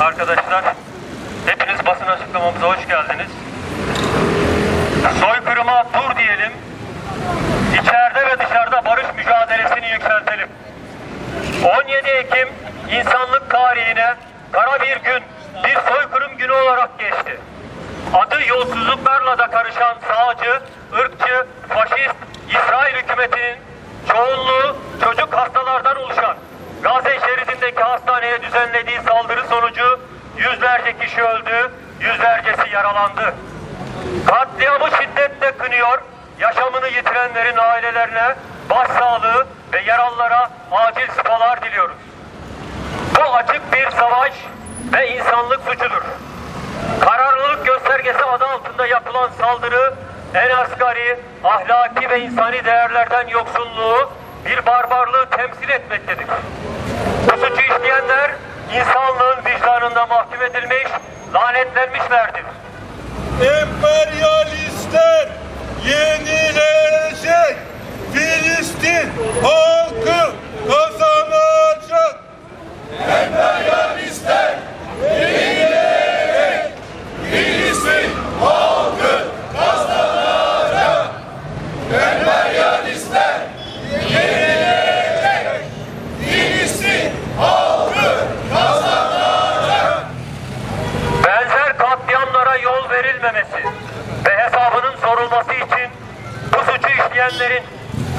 arkadaşlar, hepiniz basın açıklamamıza hoş geldiniz. Soykırıma dur diyelim, içeride ve dışarıda barış mücadelesini yükseltelim. 17 Ekim insanlık tarihine kara bir gün, bir soykırım günü olarak geçti. Adı yolsuzluklarla da karışan sağcı, ırkçı, faşist, İsrail hükümetinin çoğunluğu çocuk hastalardan oluşan Şeridindeki hastaneye düzenlediği saldırı sonucu yüzlerce kişi öldü, yüzlercesi yaralandı. Katliamı şiddetle kınıyor, yaşamını yitirenlerin ailelerine başsağlığı ve yaralılara acil şifalar diliyoruz. Bu açık bir savaş ve insanlık suçudur. Kararlılık göstergesi adı altında yapılan saldırı en asgari, ahlaki ve insani değerlerden yoksunluğu bir barbarlığı temsil etmektedir. Bu suçu işleyenler insanlığın vicdanında mahkum edilmiş, lanetlenmişlerdir. Emperyalistler yenilecek. Filistin halkı kazanacak. Emperyalistler yenilecek. Filistin halkı kazanacak. Emperyalistler yenilecek. Filistin halkı kazanacak. Benzer katliamlara yol verilmemesi ve hesabının sorulması için bu suçu işleyenlerin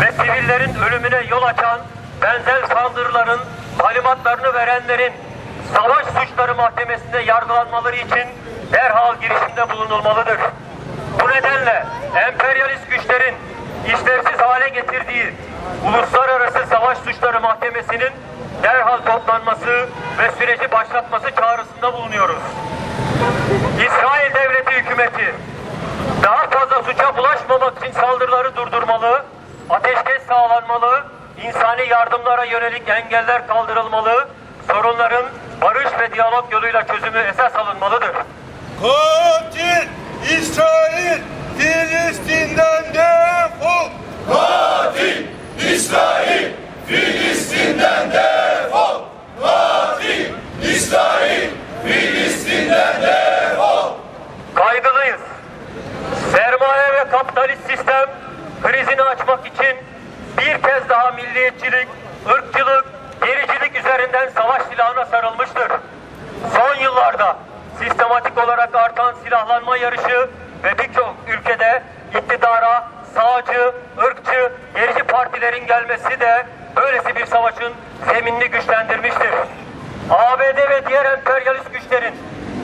ve sivillerin ölümüne yol açan benzer saldırıların talimatlarını verenlerin savaş suçları mahkemesinde yargılanmaları için derhal girişimde bulunulmalıdır. Bu nedenle emperyalist güçlerin işlevsiz hale getirdiği Uluslararası Savaş Suçları Mahkemesi'nin derhal toplanması ve süreci başlatması çağrısında bulunuyoruz. İsrail Devleti hükümeti daha fazla suça bulaşmamak için saldırıları durdurmalı, ateşkes sağlanmalı, insani yardımlara yönelik engeller kaldırılmalı, sorunların barış ve diyalog yoluyla çözümü esas alınmalıdır. Katil İsrail Filistin'den defol. Katil İsrail Filistin'den defol. Katil İsrail Filistin'den defol. Kaygılıyız. Sermaye ve kapitalist sistem krizini açmak için bir kez daha milliyetçilik, ırkçılık, gericilik üzerinden savaş silahına sarılmıştır. Son yıllarda sistematik olarak artan silahlanma yarışı ve birçok ülkede iktidara sağcı, ırkçı, gerici partilerin gelmesi de böylesi bir savaşın zeminini güçlendirmiştir. ABD ve diğer emperyalist güçlerin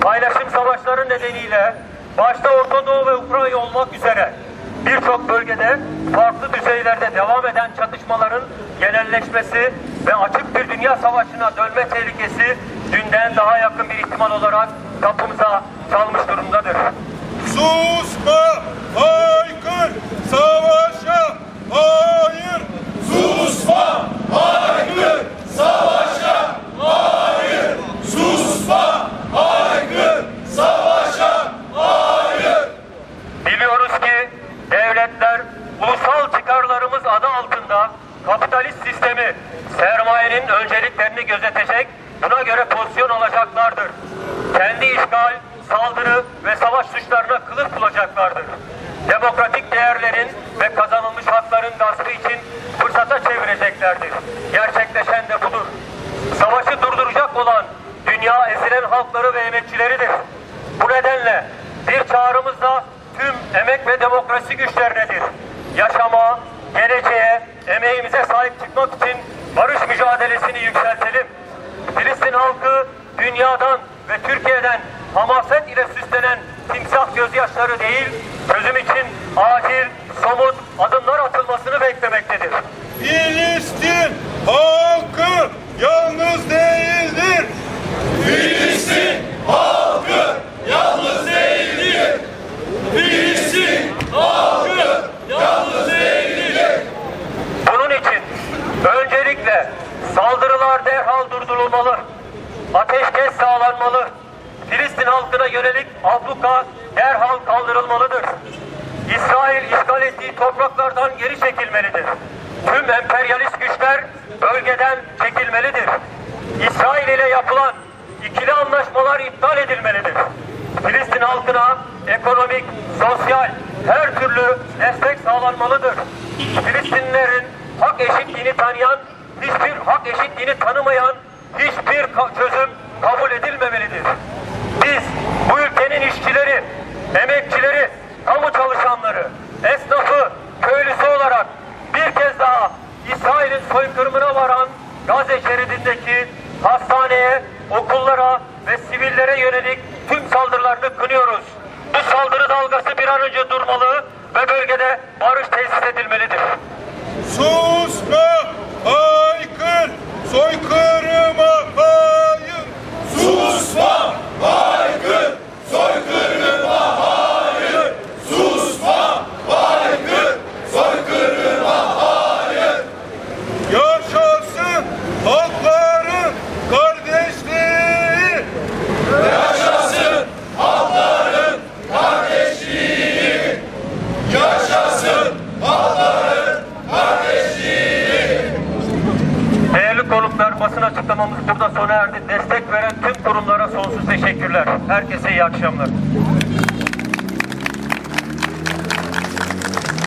paylaşım savaşları nedeniyle başta Orta Doğu ve Ukrayna olmak üzere birçok bölgede farklı düzeylerde devam eden çatışmaların genelleşmesi ve açık bir dünya savaşına dönme tehlikesi dünden daha yakın bir ihtimal olarak kapımıza çalmış durumdadır. Susma. Haykır. Savaşa. Hayır. Susma, haykır, savaşa, hayır. Susma, haykır, savaşa, hayır. Biliyoruz ki devletler ulusal çıkarlarımız adı altında kapitalist sistemi, sermayenin önceliklerini gözetecek, buna göre pozisyon alacaklardır. Kendi işgal, saldırı ve savaş suçlarına kılıf bulacaklardır. Demokratik değerlerin ve kazanılmış hakların gaspı için fırsata çevireceklerdir. Gerçekleşen de budur. Savaşı durduracak olan dünya ezilen halkları ve emekçileridir. Bu nedenle bir çağrımız da tüm emek ve demokrasi güçlerinedir. Yaşama, geleceğe, emeğimize sahip çıkmak için barış mücadelesini yükseltelim. Filistin halkı dünyadan ve Türkiye'den hamaset ile süslenen timsah gözyaşları değil, çözüm için acil somut adımlar atılmasını beklemektedir. Filistin halkı yalnız değildir. Filistin halkı yalnız değildir. Filistin halkı yalnız değildir. Bunun için öncelikle saldırılar derhal durdurulmalı. Ateşkes sağlanmalı. Filistin halkına yönelik abluka derhal kaldırılmalıdır. İsrail işgal ettiği topraklardan geri çekilmelidir. Tüm emperyalist güçler bölgeden çekilmelidir. İsrail ile yapılan ikili anlaşmalar iptal edilmelidir. Filistin halkına ekonomik, sosyal, her türlü destek sağlanmalıdır. Filistinlilerin hak eşitliğini tanıyan, hiçbir hak eşitliğini tanımayan hiçbir çözüm kabul edilmemelidir. Soykırımına varan Gazze şeridindeki hastaneye, okullara ve sivillere yönelik tüm saldırılarını kınıyoruz. Bu saldırı dalgası bir an önce durmalı ve bölgede barış tesis edilmelidir. Susma, haykır, soykırıma açıklamamız burada sona erdi. Destek veren tüm kurumlara sonsuz teşekkürler. Herkese iyi akşamlar.